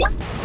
Yeah.